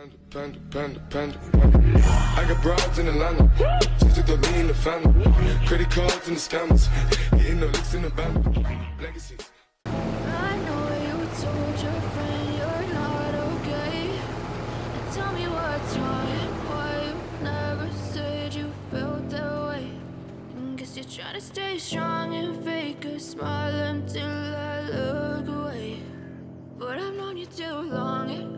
I got broads in Atlanta. Just took the lean in the family. Credit cards and the scammers. Hitting the licks in the band. Legacies. You're not okay. And tell me what's wrong why you never said you felt that way. And guess you're trying to stay strong and fake a smile until I look away. But I've known you too long,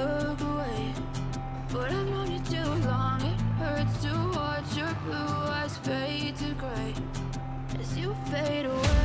blue eyes fade to gray as you fade away.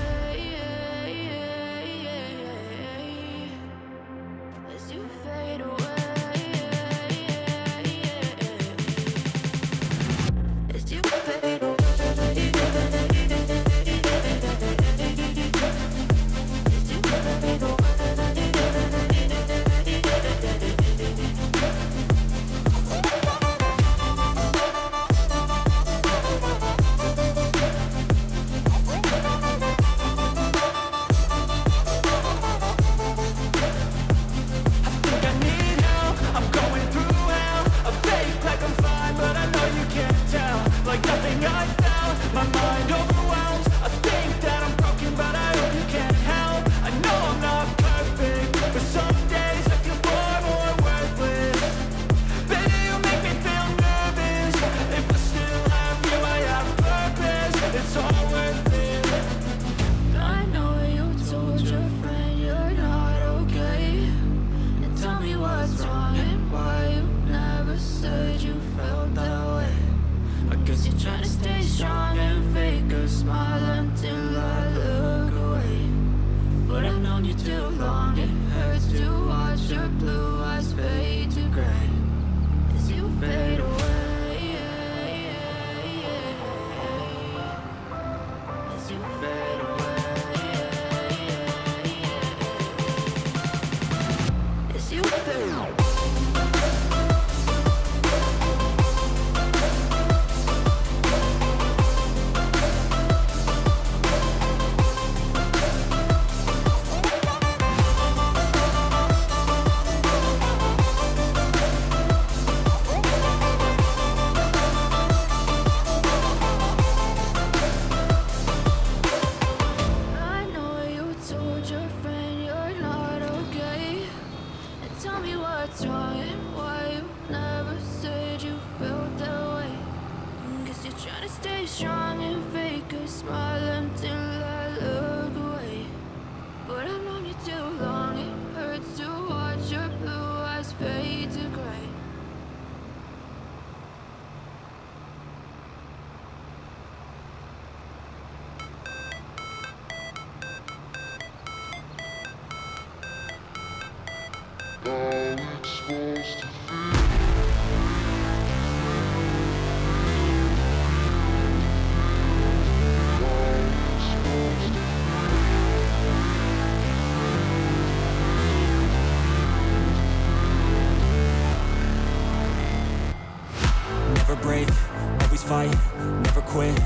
Fight, never quit,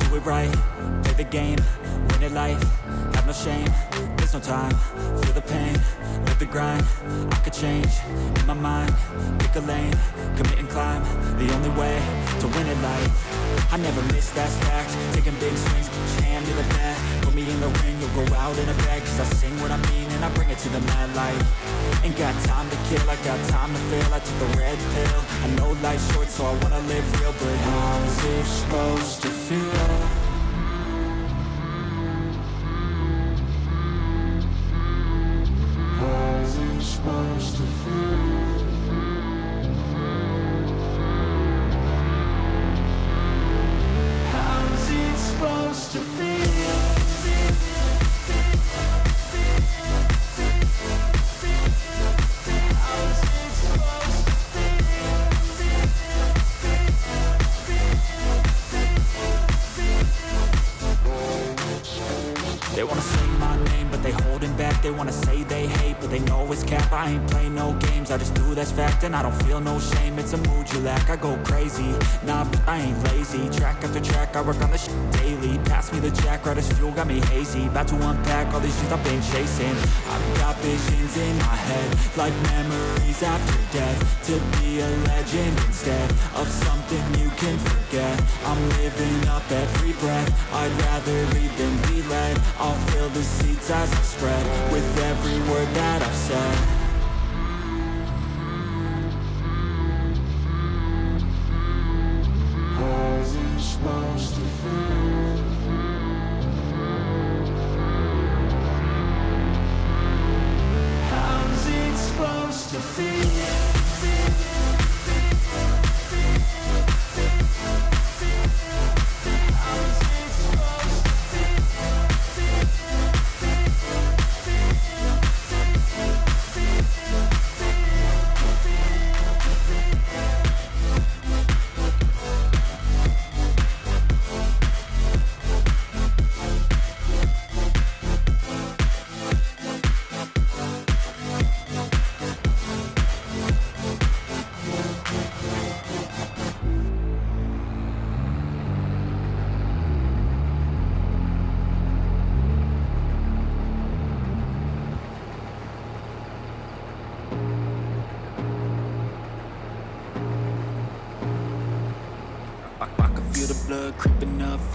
do it right, play the game, win it life, have no shame, there's no time. Feel the pain, live the grind. I could change, in my mind. Pick a lane, commit and climb. The only way to win at life. I never miss, that fact. Taking big swings, hand to the bat Put me in the ring, you'll go out in a bag Cause I sing what I mean and I bring it to the mad light. Ain't got time to kill, I got time to feel. I took the red pill. I know life's short so I wanna live real But how's it supposed to feel? Fact And I don't feel no shame, it's a mood you lack. I go crazy, nah, but I ain't lazy. Track after track, I work on this shit daily. Pass me the jack, right as fuel, got me hazy. About to unpack all these shit I've been chasing. I've got visions in my head Like memories after death. To be a legend instead Of something you can forget. I'm living up every breath. I'd rather lead than be led. I'll fill the seats as I spread With every word that I've said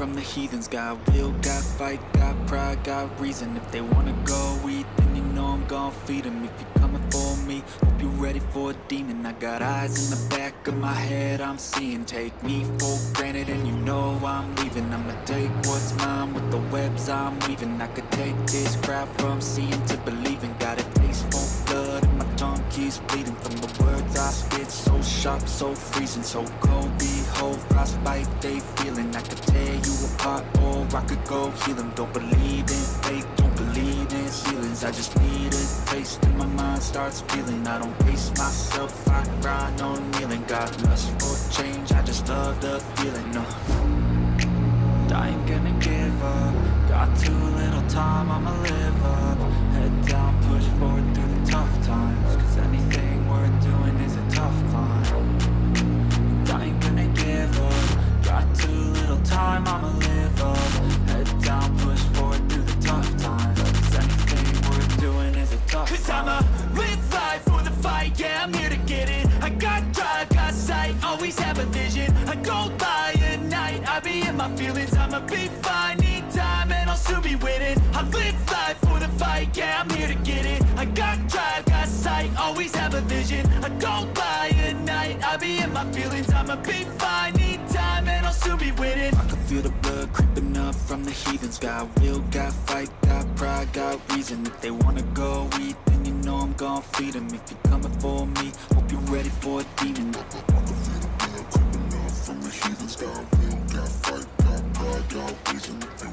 from the heathens. Got will, got fight, got pride, got reason. If they wanna go eat, then you know I'm gon' feed 'em. If you're coming for me, hope you're ready for a demon. I got eyes in the back of my head, I'm seeing. Take me for granted and you know I'm leaving. I'ma take what's mine with the webs I'm weaving. I could take this crowd from seeing to believing. Got a taste for blood and my tongue keeps bleeding. From the words I spit, so sharp, so freezing. So cold, behold, frostbite they feeling. I could tear apart or I could go heal 'em. Don't believe in fate, don't believe in ceilings I just need a taste and my mind starts feeling. I don't pace myself, I grind on kneeling. Got lust for change, I just love the feeling no. I ain't gonna give up. Got too little time, I'ma live up time, I'ma live up. Head down, push forward through the tough times. Cause anything worth doing is a tough Cause I'ma live life for the fight, yeah, I'm here to get it. I got drive, got sight, always have a vision. I go by at night, I be in my feelings. I'ma be fine, need time, and I'll soon be winning I live life for the fight, yeah, I'm here to get it. I got drive, got sight, always have a vision. I go by at night, I be in my feelings. I'ma be fine, and I'll soon be winning I can feel the blood creeping up from the heathens. Got will, got fight, got pride, got reason. If they wanna go eat, then you know I'm gon' feed 'em. If you're coming for me, hope you're ready for a demon. From the heathens, got will, got fight, got pride, got reason.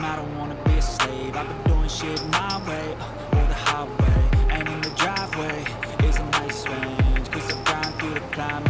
To I don't wanna be a slave. I've been doing shit my way, uh, or the highway. And in the driveway is a nice range Cause I grind through the climb,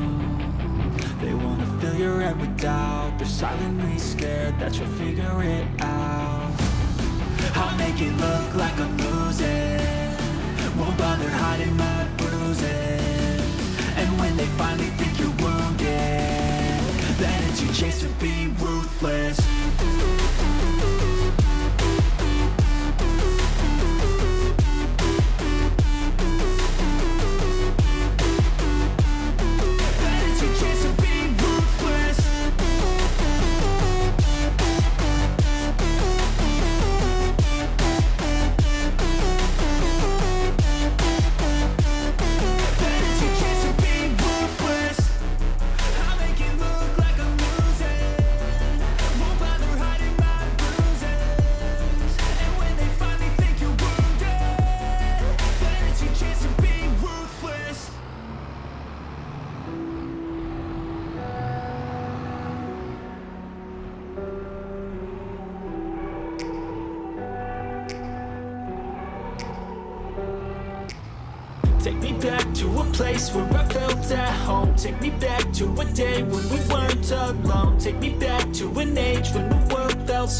They wanna fill your head with doubt. They're silently scared that you'll figure it out. I'll make it look like I'm losing. Won't bother hiding my bruises. And when they finally think you're wounded Then it's your chance to be ruthless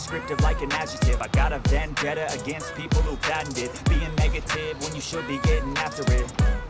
descriptive like an adjective. I got a vendetta against people who patented Being negative when you should be getting after it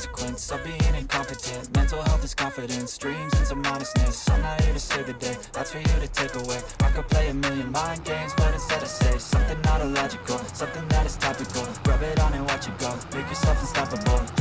consequence of being incompetent. Mental health is confidence, dreams and some honestness I'm not here to save the day, that's for you to take away. I could play a million mind games, but instead I say Something not illogical, something that is topical. Rub it on and watch it go, make yourself unstoppable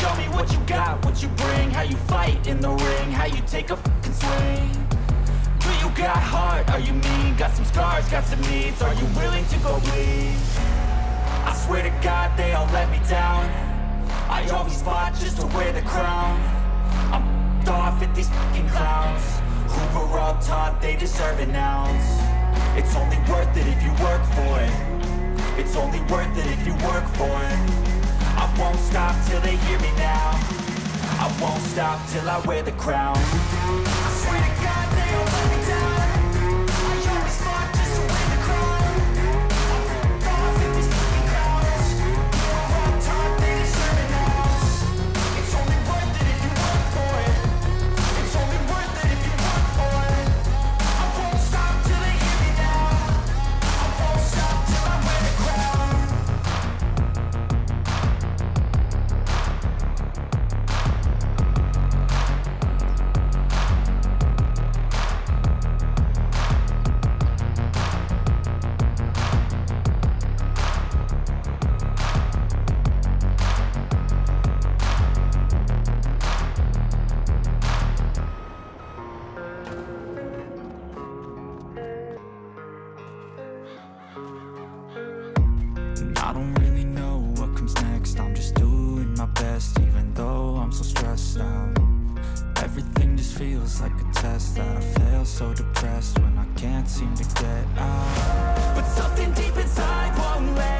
show me what you got, what you bring, how you fight in the ring, how you take a fucking swing. Do you got heart? Are you mean? Got some scars, got some needs. Are you willing to go bleed? I swear to God they all let me down I always fought just to wear the crown I'm f***ed off at these fucking clowns Who were all taught they deserve an ounce It's only worth it if you work for it It's only worth it if you work for it I won't stop till they hear me now. I won't stop till I wear the crown I don't really know what comes next. I'm just doing my best even though I'm so stressed out. Everything just feels like a test that I fail so depressed when I can't seem to get out. But something deep inside won't let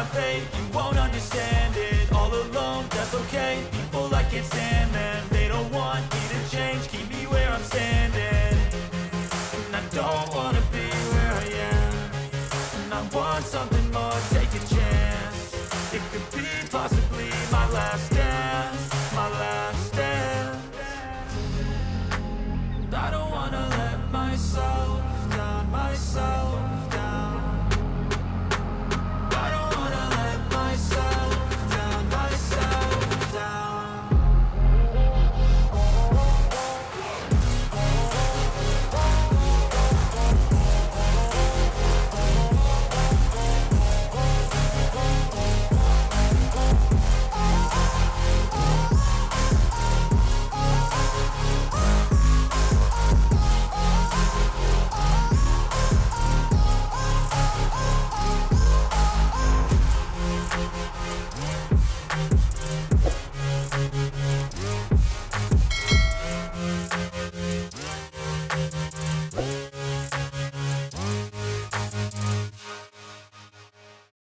my fate, you won't understand it. All alone, that's okay, people I can't stand them They don't want me to change, keep me where I'm standing. And I don't wanna be where I am. And I want something more,